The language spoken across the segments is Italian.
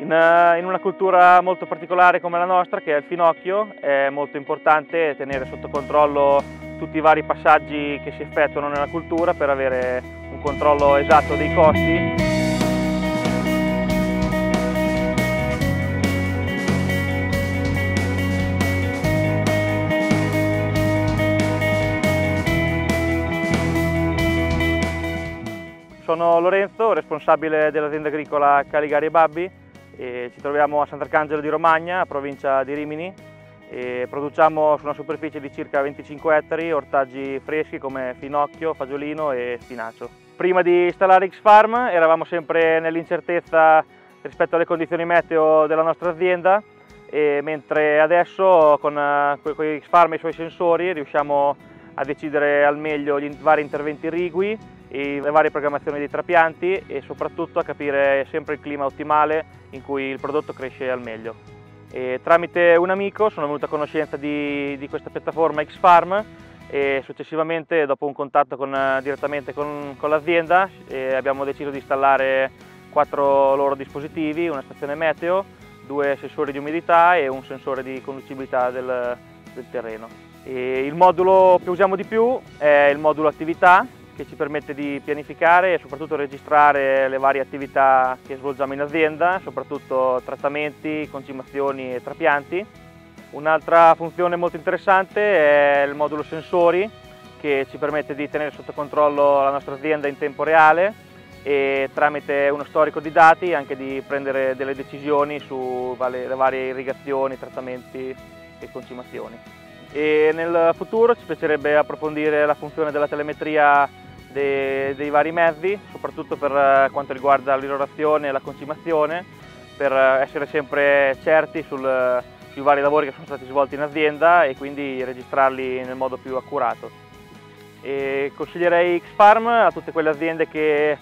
In, in, una cultura molto particolare come la nostra, che è il finocchio, è molto importante tenere sotto controllo tutti i vari passaggi che si effettuano nella cultura per avere un controllo esatto dei costi. Sono Lorenzo, responsabile dell'azienda agricola Caligari e Babbi e ci troviamo a Sant'Arcangelo di Romagna, provincia di Rimini. E produciamo su una superficie di circa 25 ettari ortaggi freschi come finocchio, fagiolino e spinacio. Prima di installare X-Farm eravamo sempre nell'incertezza rispetto alle condizioni meteo della nostra azienda. Mentre adesso con, con X-Farm e i suoi sensori riusciamo a decidere al meglio gli vari interventi irrigui le varie programmazioni dei trapianti e soprattutto a capire sempre il clima ottimale in cui il prodotto cresce al meglio. E tramite un amico sono venuto a conoscenza di, di questa piattaforma Xfarm e successivamente dopo un contatto con, direttamente con, con l'azienda abbiamo deciso di installare quattro loro dispositivi, una stazione meteo, due sensori di umidità e un sensore di conducibilità del, del terreno. E il modulo che usiamo di più è il modulo attività che ci permette di pianificare e soprattutto registrare le varie attività che svolgiamo in azienda, soprattutto trattamenti, concimazioni e trapianti. Un'altra funzione molto interessante è il modulo sensori che ci permette di tenere sotto controllo la nostra azienda in tempo reale e tramite uno storico di dati anche di prendere delle decisioni sulle varie irrigazioni, trattamenti e concimazioni. E nel futuro ci piacerebbe approfondire la funzione della telemetria dei, dei vari mezzi, soprattutto per eh, quanto riguarda l'irrorazione e la concimazione, per eh, essere sempre certi sul, sui vari lavori che sono stati svolti in azienda e quindi registrarli nel modo più accurato. E consiglierei X-Farm a tutte quelle aziende che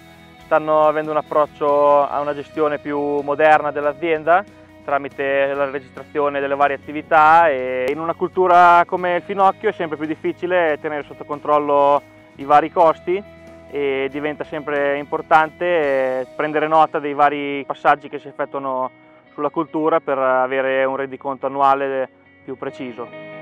stanno avendo un approccio a una gestione più moderna dell'azienda tramite la registrazione delle varie attività e in una cultura come il finocchio è sempre più difficile tenere sotto controllo i vari costi e diventa sempre importante eh, prendere nota dei vari passaggi che si effettuano sulla cultura per avere un rendiconto annuale più preciso.